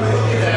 Amen.